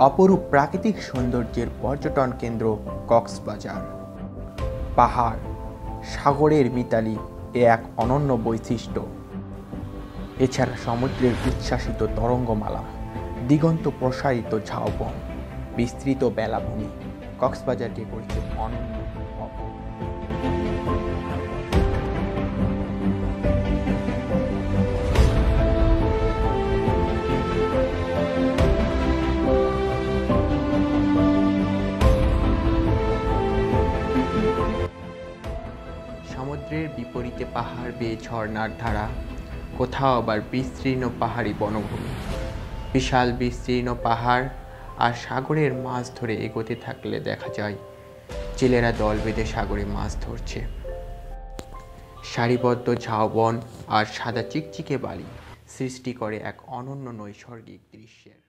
অপরূপ প্রাকৃতিক সৌন্দর্যের পর্যটন কেন্দ্র কক্সবাজার। পাহাড়, সাগরের মিতালি এ এক অনন্য বৈশিষ্ট্য। এছাড়া সমুদ্রের উচ্ছ্বাসিত তরঙ্গমালা, দিগন্ত প্রসারিত ঝাউবন, বিস্তৃত বেলাভূমি কক্সবাজারকে করেছে অনন্য বিপরীতে পাহাড় বেয়ে ঝর্ণার ধারা, কোথাও আবার বিস্তীর্ণ পাহাড়ি বনভূমি। বিশাল বিস্তীর্ণ পাহাড় আর সাগরের মাছ ধরে এগোতে থাকলে দেখা যায়, জেলেরা দল বেঁধে সাগরে মাছ ধরছে। সারিবদ্ধ ঝাউবন আর সাদা চিকচিকে বালি সৃষ্টি করে এক অনন্য নৈসর্গিক দৃশ্যের।